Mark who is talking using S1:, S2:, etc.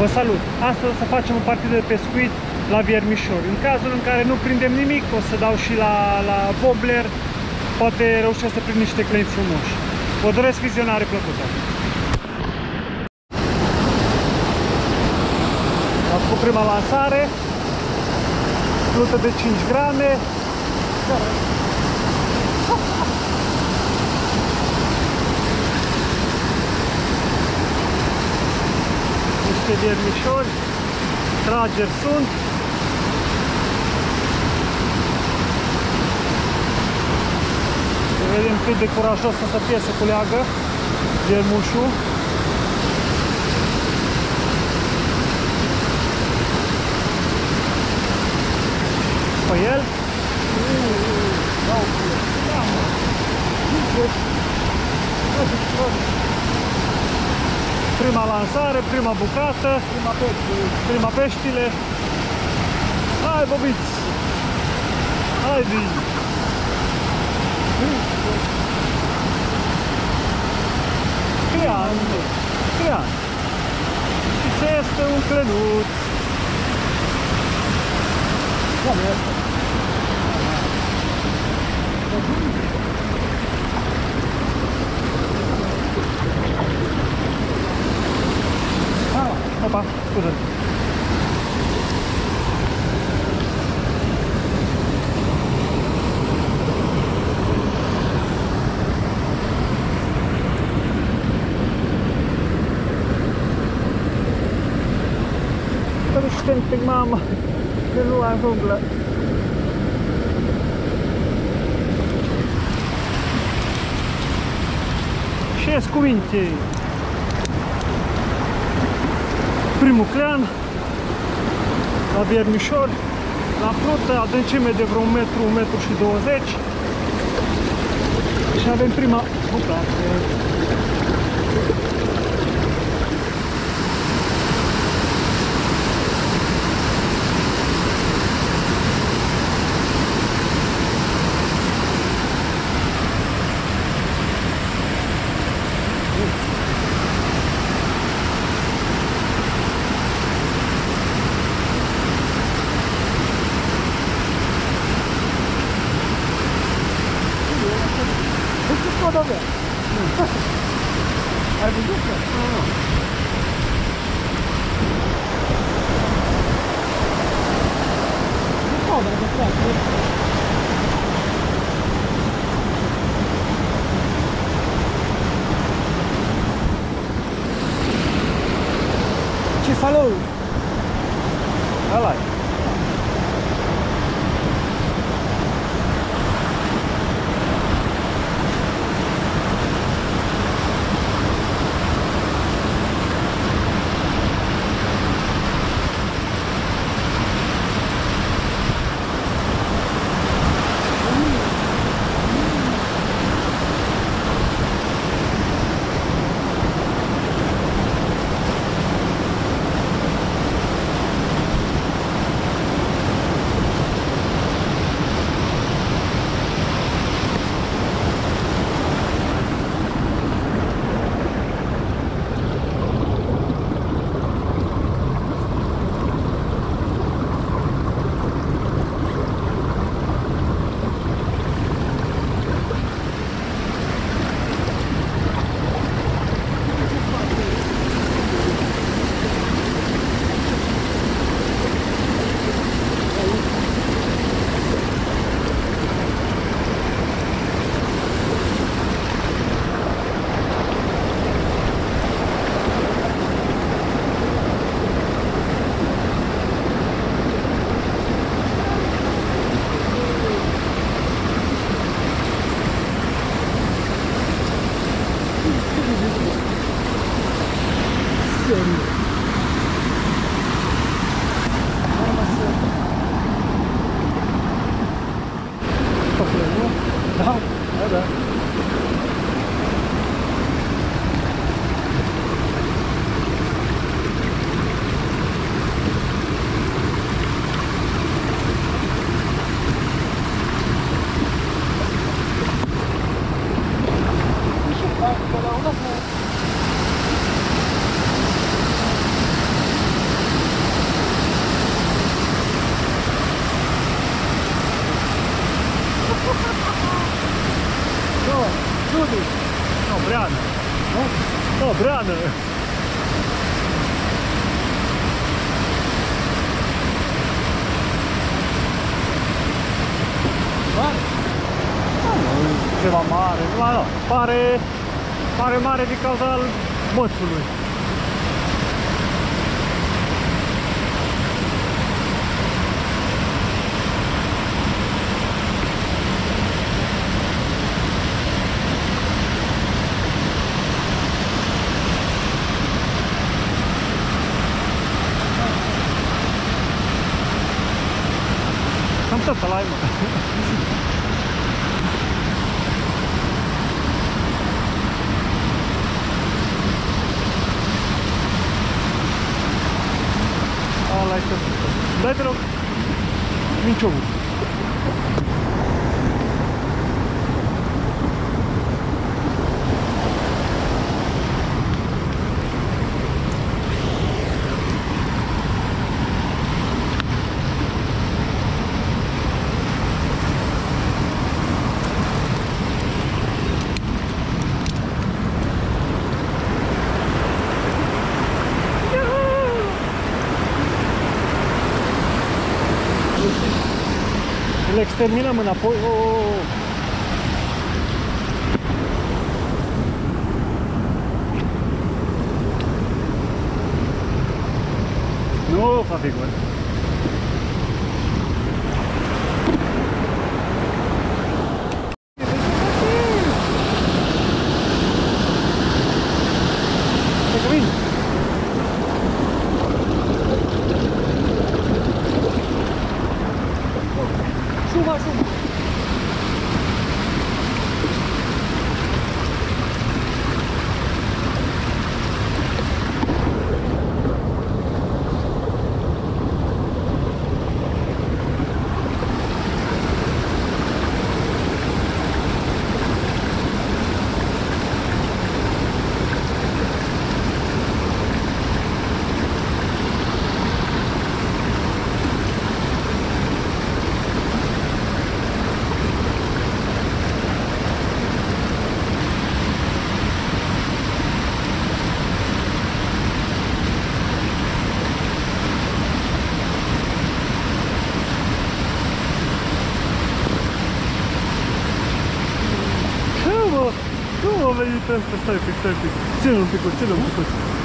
S1: Vă salut! Astăzi o să facem o partidă de pescuit la viermișor. În cazul în care nu prindem nimic, o să dau și la, la wobbler, poate reușesc să prind niște clăini frumoși. Vă doresc vizionare plăcută! Am făcut prima lansare, plută de 5 grame, niște viermișori, trageri sunt. Să vedem cât de curajos o să fie să culeagă viermușul. Lansare, prima bucată,
S2: Prima pește.
S1: prima peștile. Hai, bobiți! Hai, din! Crian! Crian! Și ce este un clenuț?
S2: Doamne, asta.
S1: Că nu ajung la... Ce cuvinte? Primul clean la viermișori, la plută, adâncime de vreo 1 metru, 1 metru și 20 și avem prima bucată.
S2: rodoviária.
S1: Era bonito?
S2: Não, não. Né, Te falou. Olha lá. Rudy.
S1: No, Breană.
S2: Nu?
S1: No, Breană.
S2: Mare.
S1: Da, nu, e ceva mare. La, la, pare, pare mare din cauza al mățului. dat alleen maar. Oh, lekker. Let erop. Niet zo goed. Minciogul Îl exterminăm înapoi oh, oh, oh. Nu, fac gol ловить там. Стой, стой, стой. Сильно тыкай, сильно тыкай.